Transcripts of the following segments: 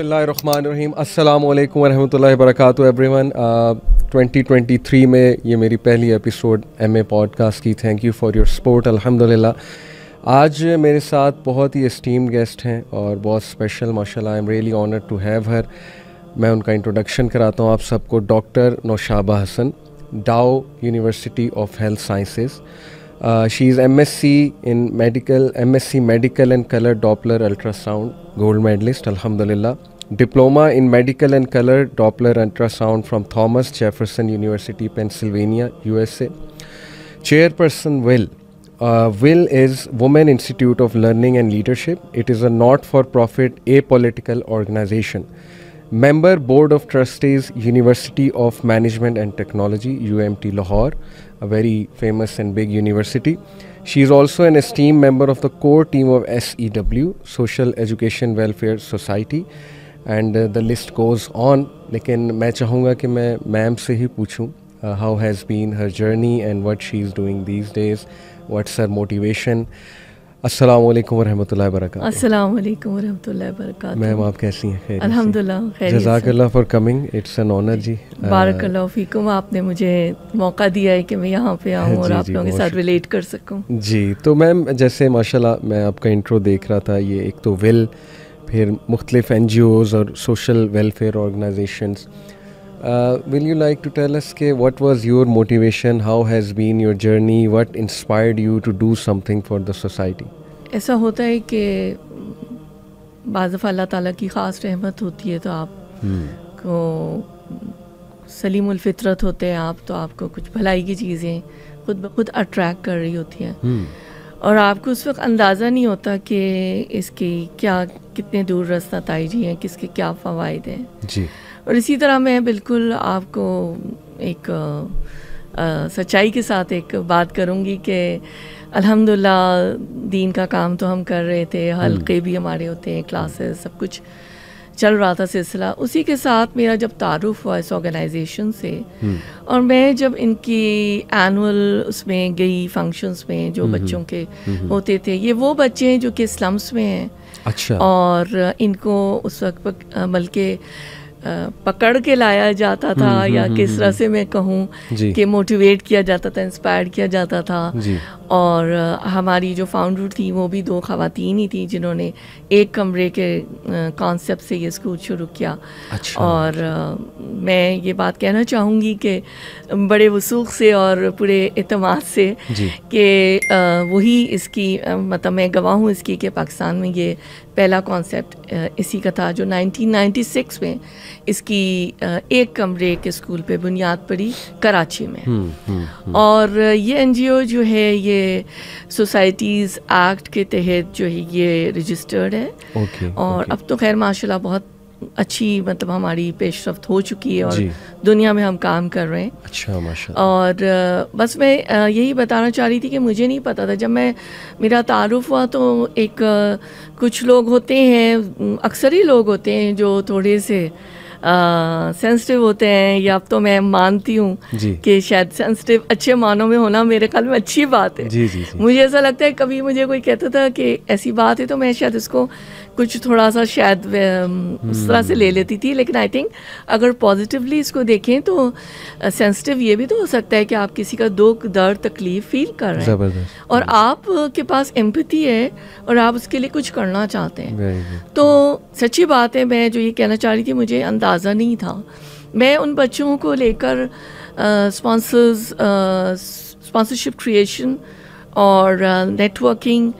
अस्सलाम वालेकुम वरहमतुल्लाहि वबरकातुहू, एवरीवन। 2023 में ये मेरी पहली एपिसोड एमए पॉडकास्ट की। Thank you for your support, अल्हम्दुलिल्लाह। आज मेरे साथ बहुत ही एस्टीम गेस्ट हैं और बहुत स्पेशल माशाल्लाह I am really honoured to have her मैं उनका इंट्रोडक्शन कराता हूँ आप सबको। Doctor Naushaba Hasan Dow university of health sciences Uh, she is MSc in medical, MSc medical and color Doppler ultrasound, gold medalist, Alhamdulillah. Diploma in medical and color Doppler ultrasound from Thomas Jefferson University, Pennsylvania, USA. Chairperson Will. Uh, Will is Women Institute of Learning and Leadership. It is a not-for-profit apolitical organization Member Board of Trustees, University of Management and Technology, UMT Lahore a very famous and big university. She is also an esteemed member of the core team of SEW, Social Education Welfare Society, and uh, the list goes on. लेकिन मैं चाहूँगा कि मैं ma'am से ही पूछूँ how has been her journey and what she is doing these days, what's her motivation. अस्सलाम वालेकुम वरहमतुल्लाहि वबरकातुहू अस्सलाम वालेकुम वरहमतुल्लाहि वबरकातुहू मैम आप कैसी हैं खैर अल्हम्दुलिल्लाह से। जजाकल्लाह for coming it's an honour जी बारकल्लाह फीकुम आपने मुझे मौका दिया है कि मैं यहाँ पे आऊँ और आप लोगों के साथ रिलेट कर सकूँ जी तो मैम जैसे माशाल्लाह मैं आपका इंट्रो देख रहा था ये एक तो विल फिर मुख्तलिफ़ एन और social welfare organisations will you like to tell us के what was your motivation how has been your journey what inspired you to do something for the society ऐसा होता है कि बाज़ दफ़ा अल्लाह ताला की ख़ास रहमत होती है तो आप को सलीमुल फितरत होते हैं आप तो आपको कुछ भलाई की चीज़ें खुद ब खुद अट्रैक्ट कर रही होती हैं। और आपको उस वक्त अंदाज़ा नहीं होता कि इसकी क्या कितने दूर रास्ता ताई जी हैं किसके क्या फ़वाद हैं। जी। और इसी तरह मैं बिल्कुल आपको एक अ, सच्चाई के साथ एक बात करूँगी कि अल्हम्दुलिल्लाह दीन का काम तो हम कर रहे थे हल्के भी हमारे होते हैं क्लासेस सब कुछ चल रहा था सिलसिला। उसी के साथ मेरा जब तारुफ हुआ इस ऑर्गेनाइजेशन से और मैं जब इनकी एनुअल उसमें गई फ़ंक्शंस में जो बच्चों के होते थे ये वो बच्चे हैं जो कि स्लम्स में हैं। अच्छा। और इनको उस वक्त बल्कि पकड़ के लाया जाता था या किस तरह से मैं कहूँ कि मोटिवेट किया जाता था इंस्पायर किया जाता था। और हमारी जो फाउंडर थी वो भी दो खातन ही थी जिन्होंने एक कमरे के कॉन्सेप्ट से ये स्कूल शुरू किया। अच्छा। और मैं ये बात कहना चाहूँगी कि बड़े वसूख से और पूरे अतमाद से कि वही इसकी मतलब मैं गवाह हूँ इसकी कि पाकिस्तान में ये पहला कॉन्सेप्ट इसी का था जो 1996 में इसकी एक कमरे के स्कूल पे बुनियाद पड़ी कराची में। हम्म हम्म और ये एनजीओ जो है ये सोसाइटीज़ एक्ट के तहत जो है ये रजिस्टर्ड है। ओके और ओके। अब तो खैर माशाल्लाह बहुत अच्छी मतलब हमारी पेशरफ्त हो चुकी है और दुनिया में हम काम कर रहे हैं। अच्छा माशा और बस मैं यही बताना चाह रही थी कि मुझे नहीं पता था जब मैं मेरा तारुफ हुआ तो एक कुछ लोग होते हैं अक्सर ही लोग होते हैं जो थोड़े से सेंसिटिव होते हैं या अब तो मैं मानती हूँ कि शायद सेंसिटिव अच्छे मानों में होना मेरे ख्याल में अच्छी बात है। जी जी जी। मुझे ऐसा लगता है कभी मुझे कोई कहता था कि ऐसी बात है तो मैं शायद इसको कुछ थोड़ा सा शायद उस तरह से ले लेती थी लेकिन आई थिंक अगर पॉजिटिवली इसको देखें तो सेंसिटिव ये भी तो हो सकता है कि आप किसी का दुख दर्द तकलीफ़ फील कर रहे हैं। और आप के पास एम्पति है और आप उसके लिए कुछ करना चाहते हैं। तो सच्ची बात है मैं जो ये कहना चाह रही थी मुझे अंदाज़ा नहीं था। मैं उन बच्चों को लेकर स्पॉन्सर्स स्पॉन्सरशिप क्रिएशन और नेटवर्किंग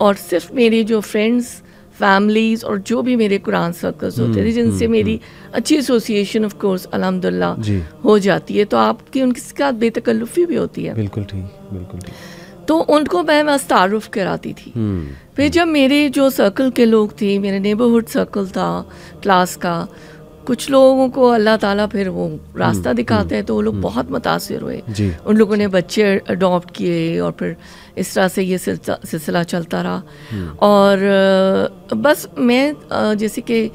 और सिर्फ़ मेरे जो फ्रेंड्स फैमिलीज़ और जो भी मेरे कुरान सर्कल्स होते थे जिनसे मेरी अच्छी एसोसिएशन ऑफ़ कोर्स अलहमदिल्ला हो जाती है तो आपकी उनके साथ बेतकल्लुफ़ी भी होती है? बिल्कुल ठीक बिल्कुल ठीक। तो उनको मैं बस तारुफ कराती थी। फिर जब मेरे जो सर्कल के लोग थे मेरे नेबरहुड सर्कल था क्लास का कुछ लोगों को अल्लाह ताला फिर वो रास्ता दिखाते हैं तो वो लोग बहुत मुतासर हुए। उन लोगों ने बच्चे अडॉप्ट किए और फिर इस तरह से ये सिलसिला सिलसिला चलता रहा। और बस मैं जैसे कि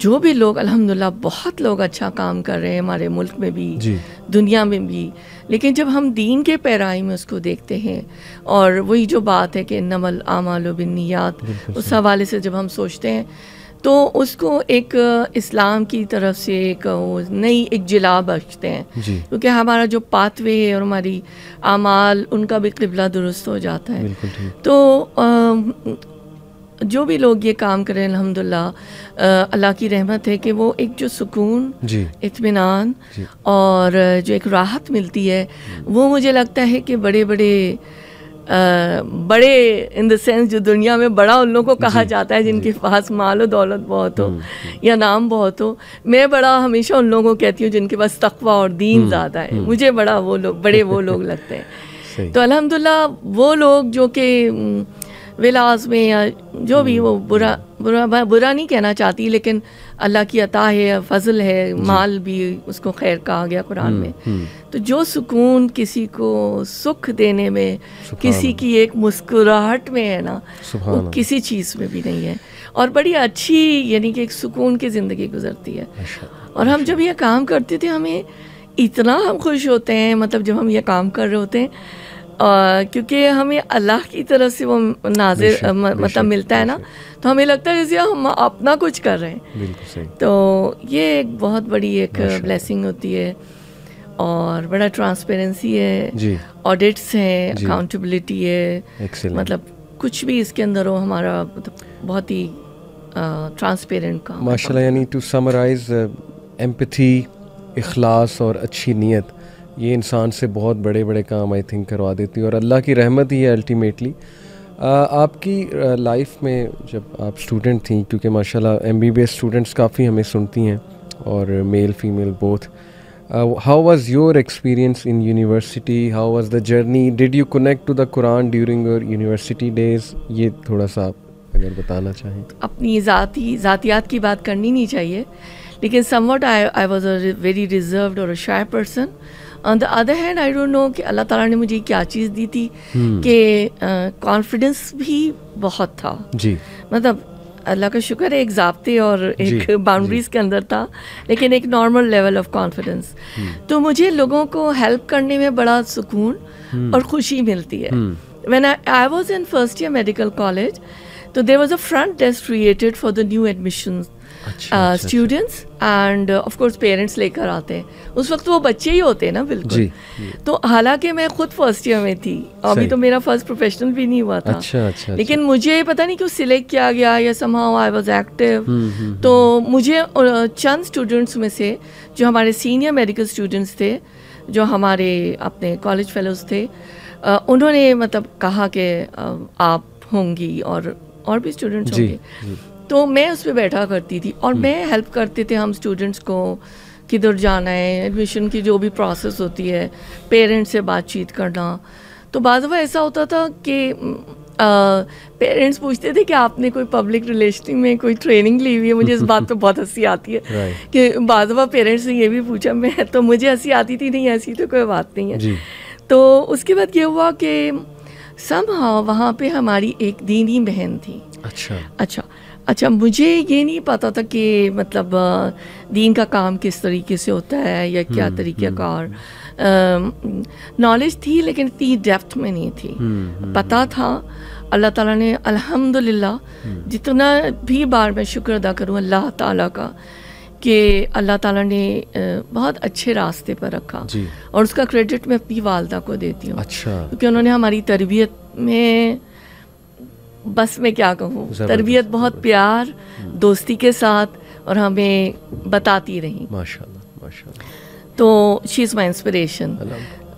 जो भी लोग अल्हम्दुलिल्लाह बहुत लोग अच्छा काम कर रहे हैं हमारे मुल्क में भी दुनिया में भी। लेकिन जब हम दीन के पैराई में उसको देखते हैं और वही जो बात है कि नमल आमाल बिन्नियात उस हवाले से जब हम सोचते हैं तो उसको एक इस्लाम की तरफ़ से एक नई एक जिला बख्शते हैं। क्योंकि हमारा जो पाथवे है और हमारी आमाल उनका भी किबला दुरुस्त हो जाता है। तो अम, जो भी लोग ये काम करें अल्हम्दुलिल्लाह अ, अल्लाह की रहमत है कि वो एक जो सुकून इतमान और जो एक राहत मिलती है वो मुझे लगता है कि बड़े बड़े बड़े इन द सेंस जो दुनिया में बड़ा उन लोगों को कहा जाता है जिनके पास माल और दौलत बहुत हो या नाम बहुत हो। मैं बड़ा हमेशा उन लोगों को कहती हूँ जिनके पास तकवा और दीन ज़्यादा है। मुझे बड़ा वो लोग बड़े वो लोग लगते हैं। तो अलहमदिल्ला वो लोग जो कि विलास में या जो भी वो बुरा बुरा मैं बुरा नहीं कहना चाहती लेकिन अल्लाह की अता है फजल है माल भी उसको खैर कहा गया कुरान में। हम्म। तो जो सुकून किसी को सुख देने में किसी की एक मुस्कुराहट में है ना वो किसी चीज़ में भी नहीं है। और बड़ी अच्छी यानी कि एक सुकून की ज़िंदगी गुजरती है। और हम जब यह काम करते थे हमें इतना हम खुश होते हैं मतलब जब हम ये काम कर रहे होते हैं क्योंकि हमें अल्लाह की तरफ़ से वो नाजिर मतलब मिलता है ना तो हमें लगता है जैसे हम अपना कुछ कर रहे हैं तो ये एक बहुत बड़ी एक। ब्लेसिंग होती है और बड़ा ट्रांसपेरेंसी है ऑडिट्स हैं। अकाउंटेबिलिटी है मतलब कुछ भी इसके अंदर हो हमारा मतलब बहुत ही ट्रांसपेरेंट काम है। माशाल्लाह यानी टू समराइज एम्पथी इखलास और अच्छी नीयत ये इंसान से बहुत बड़े बड़े काम आई थिंक करवा देती है और अल्लाह की रहमत ही है अल्टीमेटली आपकी लाइफ में जब आप स्टूडेंट थी, क्योंकि माशाल्लाह M B B S students काफ़ी हमें सुनती हैं और male female both how was your experience in university how was the journey did you connect to the Quran during your university days ये थोड़ा सा आप अगर बताना चाहें। अपनी ज़ाती, ज़ातियात की बात करनी नहीं चाहिए, लेकिन somewhat I I was a very reserved और a shy person on the other hand I don't know कि अल्लाह ताला ने मुझे क्या चीज़ दी थी कि कॉन्फिडेंस भी बहुत था। जी। मतलब अल्लाह का शुक्र है एक ज़ाब्ते और एक बाउंड्रीज के अंदर था लेकिन एक नॉर्मल लेवल ऑफ़ कॉन्फिडेंस तो मुझे लोगों को हेल्प करने में बड़ा सुकून और खुशी मिलती है। when I, I was in first year medical college so there was a front desk created for the new admissions अच्छा, अच्छा, and uh, of course parents लेकर आते हैं। उस वक्त वो बच्चे ही होते हैं ना बिल्कुल। जी, तो हालाँकि मैं खुद फ़र्स्ट ईयर में थी। अभी तो मेरा फ़र्स्ट प्रोफेशनल भी नहीं हुआ था। अच्छा अच्छा लेकिन मुझे पता नहीं क्यों सिलेक्ट किया गया या समहाउ आई वाज एक्टिव तो मुझे चंद स्टूडेंट्स में से जो हमारे सीनियर मेडिकल स्टूडेंट्स थे जो हमारे अपने कॉलेज फेलोज थे उन्होंने मतलब कहा कि आप होंगी और और भी स्टूडेंट्स होंगे। जी। तो मैं उस पर बैठा करती थी और मैं हेल्प करते थे हम स्टूडेंट्स को किधर जाना है एडमिशन की जो भी प्रोसेस होती है पेरेंट्स से बातचीत करना। तो बाद दफ़ा ऐसा होता था कि पेरेंट्स पूछते थे कि आपने कोई पब्लिक रिलेशन में कोई ट्रेनिंग ली हुई है? मुझे इस बात पे बहुत हँसी आती है कि बाद दफ़ा पेरेंट्स ने ये भी पूछा मैं तो मुझे हँसी आती थी नहीं ऐसी तो कोई बात नहीं है। जी। तो उसके बाद ये हुआ कि सम वहाँ पे हमारी एक दीनी बहन थी। अच्छा। अच्छा अच्छा मुझे ये नहीं पता था कि मतलब दीन का काम किस तरीके से होता है या क्या तरीके का और नॉलेज थी लेकिन इतनी डेप्थ में नहीं थी। हम्म, पता था अल्लाह ताला ने अल्हम्दुलिल्लाह जितना भी बार मैं शुक्र अदा करूँ अल्लाह ताला का कि अल्लाह ताला ने बहुत अच्छे रास्ते पर रखा और उसका क्रेडिट मैं अपनी वालदा को देती हूँ। अच्छा। क्योंकि उन्होंने हमारी तरबियत में बस मैं क्या कहूँ? तरबियत बहुत प्यार दोस्ती के साथ और हमें बताती रही। माशाल्लाह माशाल्लाह। तो शी इज़ माई इंस्पिरेशन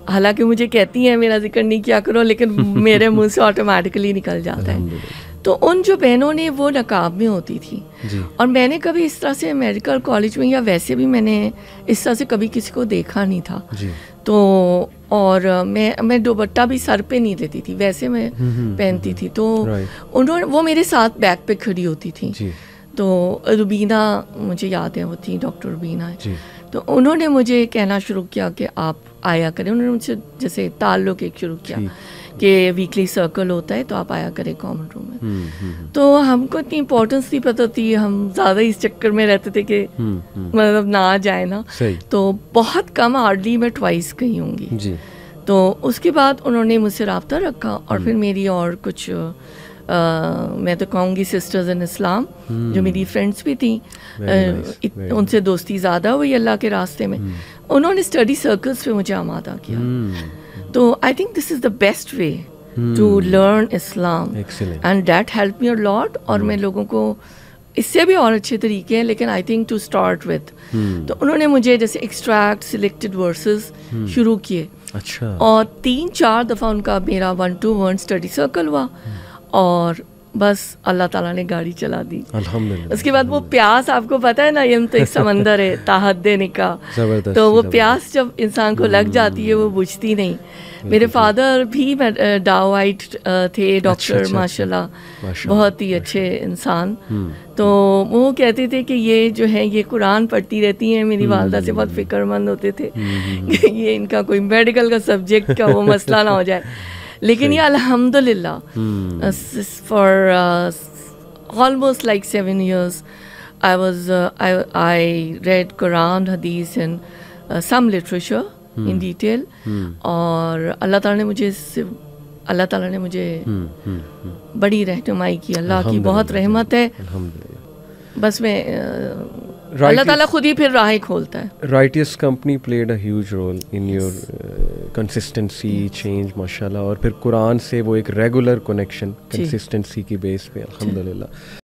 हालाँकि मुझे कहती हैं मेरा ज़िक्र नहीं किया करो लेकिन मेरे मुँह से ऑटोमेटिकली निकल जाता है। तो उन जो बहनों ने वो नकाब में होती थी और मैंने कभी इस तरह से मेडिकल कॉलेज में या वैसे भी मैंने इस तरह से कभी किसी को देखा नहीं था। जी। तो और मैं मैं दुपट्टा भी सर पे नहीं देती थी वैसे मैं हम्म, पहनती थी। तो उन्होंने वो मेरे साथ बैग पे खड़ी होती थी। तो रुबीना मुझे याद है वो थी डॉक्टर रुबीना। तो उन्होंने मुझे कहना शुरू किया कि आप आया करें। उन्होंने मुझसे जैसे ताल्लुक एक शुरू किया। कि वीकली सर्कल होता है तो आप आया करें कॉमन रूम में। हम्म हम्म तो हमको इतनी इम्पोर्टेंस नहीं पता थी हम ज़्यादा इस चक्कर में रहते थे कि हम्म हम्म। मतलब ना जाए ना। तो बहुत कम हार्डली मैं ट्वाइस गई होंगी। तो उसके बाद उन्होंने मुझसे रबता रखा और फिर मेरी और कुछ आ, मैं तो कहूँगी सिस्टर्स इन इस्लाम जो मेरी फ्रेंड्स भी थी। Nice, उनसे दोस्ती ज़्यादा हुई अल्लाह के रास्ते में। उन्होंने स्टडी सर्कल्स पे मुझे आमादा किया। Hmm. तो I think this is the best way to learn Islam Excellent. And that help me a lot और मैं लोगों को इससे भी और अच्छे तरीके हैं लेकिन I think to start with तो उन्होंने मुझे जैसे एक्सट्रैक्ट सिलेक्टेड वर्सेस शुरू किए। अच्छा। और तीन चार दफ़ा उनका मेरा one to one study circle हुआ। और बस अल्लाह ताला ने गाड़ी चला दी। उसके बाद वो प्यास आपको पता है ना ये तो एक समंदर है ताहत देने का। तो वो प्यास जब इंसान को लग जाती है वो बुझती नहीं। मेरे फादर भी डावाइट थे डॉक्टर अच्छा, माशाल्लाह। माशाल्लाह, बहुत ही अच्छे इंसान। तो वो कहते थे कि ये जो है ये कुरान पढ़ती रहती हैं मेरी वालदा से बहुत फिक्रमंद होते थे। कि ये इनका कोई मेडिकल का सब्जेक्ट का वो मसला ना हो जाए। लेकिन ये अल्हम्दुलिल्लाह। For almost like seven years i was uh, I, I read quran hadith and uh, some literature in detail और अल्लाह ताला ने मुझे अल्लाह ताला ने मुझे हम्म, हम्म, हम्म। बड़ी रहनुमाई की। अल्लाह की बहुत रहमत है। बस मैं अल्लाह ताला खुद ही फिर राहें खोलता है। Righteous company played a role in your consistency change माशाल्लाह और फिर कुरान से वो एक रेगुलर कनेक्शन कंसिस्टेंसी की बेस पे अल्हम्दुलिल्लाह